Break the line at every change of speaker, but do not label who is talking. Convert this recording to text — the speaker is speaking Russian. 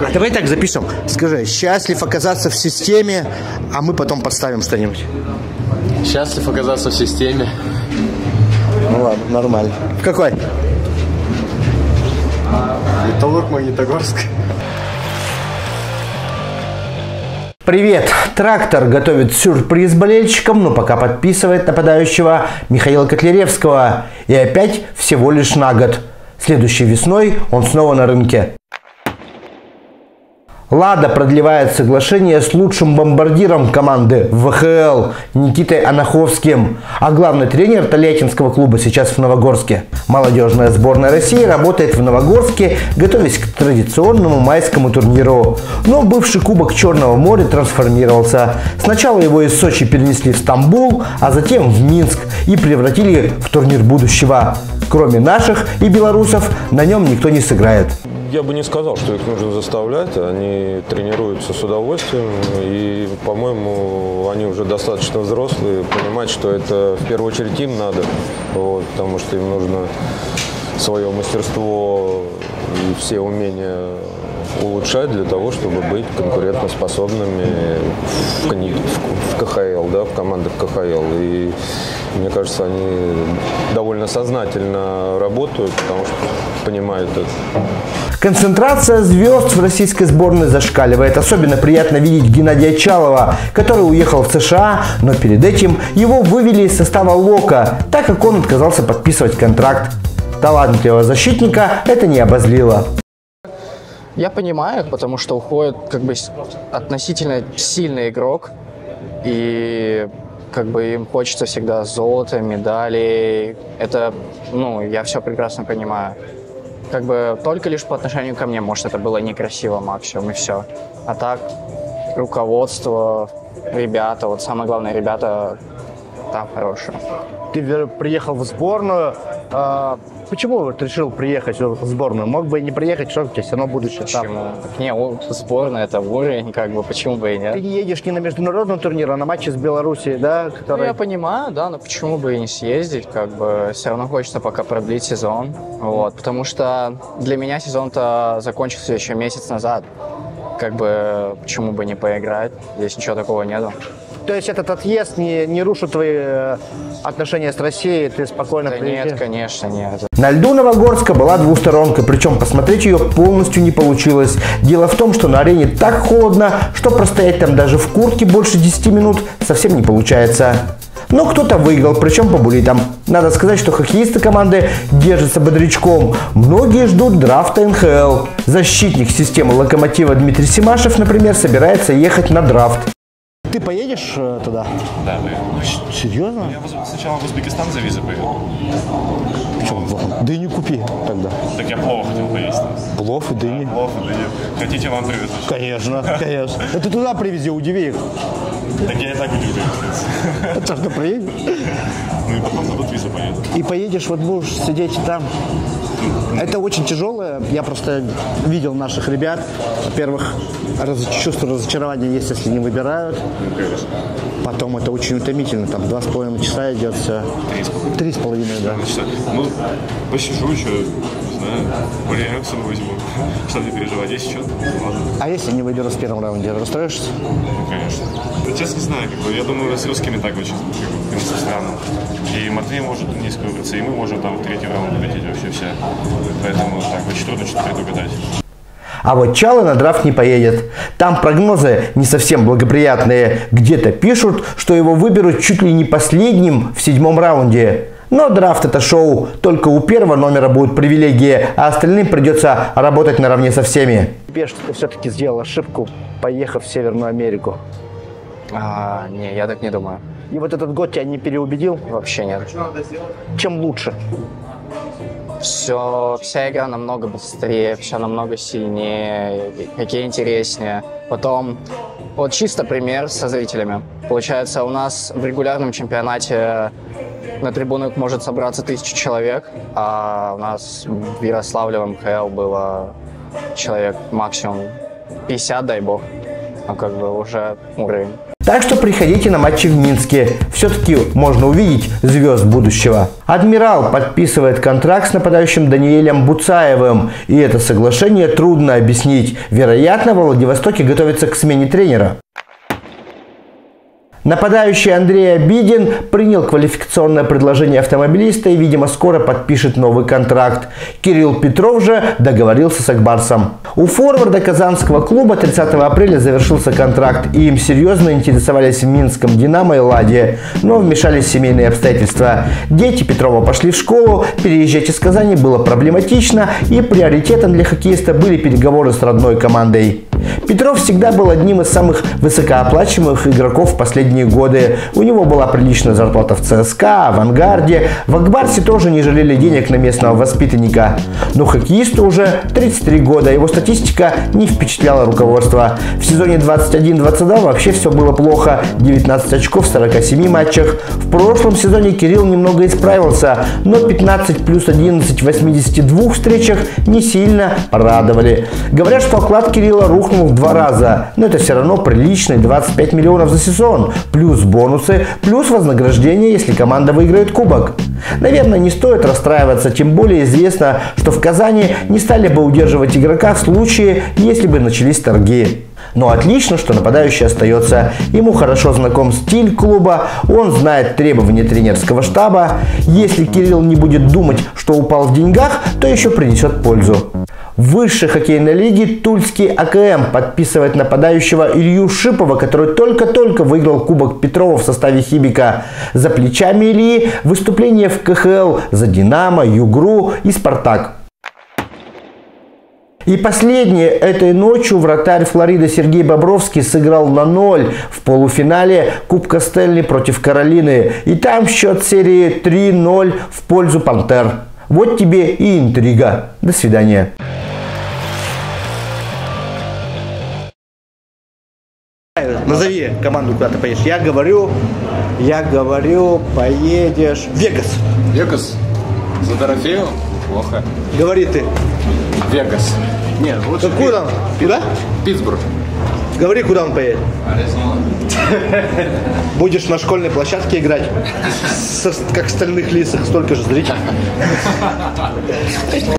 А давай так запишем. Скажи, счастлив оказаться в системе, а мы потом подставим что-нибудь.
Счастлив оказаться в системе.
Ну ладно, нормально. В какой?
Металлург Магнитогорск.
Привет! Трактор готовит сюрприз болельщикам, но пока подписывает нападающего Михаила Котляревского. И опять всего лишь на год. Следующей весной он снова на рынке. Лада продлевает соглашение с лучшим бомбардиром команды ВХЛ Никитой Анаховским. А главный тренер Тольяттинского клуба сейчас в Новогорске. Молодежная сборная России работает в Новогорске, готовясь к традиционному майскому турниру. Но бывший кубок Черного моря трансформировался. Сначала его из Сочи перенесли в Стамбул, а затем в Минск и превратили в турнир будущего. Кроме наших и белорусов, на нем никто не сыграет
я бы не сказал, что их нужно заставлять. Они тренируются с удовольствием. И, по-моему, они уже достаточно взрослые. Понимать, что это в первую очередь им надо. Вот, потому что им нужно свое мастерство и все умения улучшать для того, чтобы быть конкурентоспособными в, в, в КХЛ, да, в командах КХЛ. И мне кажется, они сознательно работают, потому что понимают это.
Концентрация звезд в российской сборной зашкаливает. Особенно приятно видеть Геннадия Чалова, который уехал в США, но перед этим его вывели из состава Лока, так как он отказался подписывать контракт. Талантливого защитника это не обозлило.
Я понимаю, потому что уходит как бы относительно сильный игрок, и как бы им хочется всегда золота, медалей. Это, ну, я все прекрасно понимаю как бы только лишь по отношению ко мне, может, это было некрасиво максимум, и все. А так, руководство, ребята, вот самое главное, ребята там хорошие.
Ты приехал в сборную. А, почему вот решил приехать в сборную? Мог бы и не приехать, что у тебя все равно будущее
почему? там. Не, сборная это уровень, как бы, почему бы и нет.
Ты не едешь не на международный турнир, а на матчи с Белоруссией, да?
Который... Ну, я понимаю, да, но почему бы и не съездить, как бы, все равно хочется пока продлить сезон, вот, потому что для меня сезон-то закончился еще месяц назад, как бы, почему бы не поиграть, здесь ничего такого нету.
То есть этот отъезд не, не рушит твои э, отношения с Россией, ты спокойно
да Нет, конечно, нет.
На льду Новогорска была двусторонка, причем посмотреть ее полностью не получилось. Дело в том, что на арене так холодно, что простоять там даже в куртке больше 10 минут совсем не получается. Но кто-то выиграл, причем по булитам. Надо сказать, что хоккеисты команды держатся бодрячком. Многие ждут драфта НХЛ. Защитник системы Локомотива Дмитрий Симашев, например, собирается ехать на драфт. Ты поедешь э, туда?
Да, поеду.
Серьезно?
Я сначала в Узбекистан за визу поеду.
Почему не купи тогда.
Так я плов хотел поесть.
Плов и дыни?
Да, плов и дыни. Хотите, вам привезу?
Конечно, конечно. Это туда привези, удиви их.
Так я и так удивлю.
А что, ты приедешь?
Ну и потом на визу поеду.
И поедешь, вот будешь сидеть там. Это очень тяжелое. Я просто видел наших ребят. Во-первых, раз, чувство разочарования есть, если не выбирают. Потом это очень утомительно. Там два с половиной часа идет все. Три с половиной, да.
Ну, посижу еще, не знаю, реакцию возьму. Что не переживать, есть счет? Ладно.
А если не выйдешь в первом раунде, расстроишься?
Ну, конечно. Да, честно не знаю, как бы, я думаю, с русскими так очень, в принципе, странно. И Матвей может низко выбраться, и мы можем там в третий раунд улететь вообще все. Поэтому так, очень трудно что-то предугадать.
А вот Чалы на драфт не поедет. Там прогнозы не совсем благоприятные. Где-то пишут, что его выберут чуть ли не последним в седьмом раунде. Но драфт это шоу, только у первого номера будет привилегии, а остальным придется работать наравне со всеми. Что ты все-таки сделал ошибку, поехав в Северную Америку.
А, не, я так не думаю.
И вот этот год тебя не переубедил?
Вообще нет.
Чем лучше?
все, вся игра намного быстрее, все намного сильнее, какие интереснее. Потом, вот чисто пример со зрителями. Получается, у нас в регулярном чемпионате на трибунах может собраться тысяча человек, а у нас в Ярославле в МХЛ было человек максимум 50, дай бог. ну, как бы уже уровень.
Так что приходите на матчи в Минске. Все-таки можно увидеть звезд будущего. Адмирал подписывает контракт с нападающим Даниэлем Буцаевым. И это соглашение трудно объяснить. Вероятно, во Владивостоке готовится к смене тренера. Нападающий Андрей Обидин принял квалификационное предложение автомобилиста и, видимо, скоро подпишет новый контракт. Кирилл Петров же договорился с Акбарсом. У форварда казанского клуба 30 апреля завершился контракт, и им серьезно интересовались в Минском «Динамо» и «Ладе», но вмешались семейные обстоятельства. Дети Петрова пошли в школу, переезжать из Казани было проблематично, и приоритетом для хоккеиста были переговоры с родной командой. Петров всегда был одним из самых высокооплачиваемых игроков в последние годы. У него была приличная зарплата в ЦСКА, Авангарде. В Акбарсе тоже не жалели денег на местного воспитанника. Но хоккеисту уже 33 года. Его статистика не впечатляла руководство. В сезоне 21-22 вообще все было плохо. 19 очков в 47 матчах. В прошлом сезоне Кирилл немного исправился, но 15 плюс 11 в 82 встречах не сильно радовали. Говорят, что оклад Кирилла рухнул в два раза, но это все равно приличный 25 миллионов за сезон, плюс бонусы, плюс вознаграждение, если команда выиграет кубок. Наверное, не стоит расстраиваться, тем более известно, что в Казани не стали бы удерживать игрока в случае, если бы начались торги. Но отлично, что нападающий остается. Ему хорошо знаком стиль клуба, он знает требования тренерского штаба. Если Кирилл не будет думать, что упал в деньгах, то еще принесет пользу. Высшей хоккейной лиге Тульский АКМ подписывает нападающего Илью Шипова, который только-только выиграл Кубок Петрова в составе Хибика. За плечами Ильи выступление в КХЛ за Динамо, Югру и Спартак. И последнее. Этой ночью вратарь Флориды Сергей Бобровский сыграл на ноль в полуфинале Кубка Стэнли против Каролины. И там счет серии 3-0 в пользу Пантер. Вот тебе и интрига. До свидания. Назови команду, куда ты поедешь. Я говорю, я говорю, поедешь в Вегас.
Вегас? За Дорофеевым? Плохо.
Говори ты.
Вегас. Нет, лучше
Ну, куда? Куда?
Питтсбург.
Говори, куда он поедет.
Аризона.
Будешь на школьной площадке играть, Со- как стальных лисах, столько же зрителей.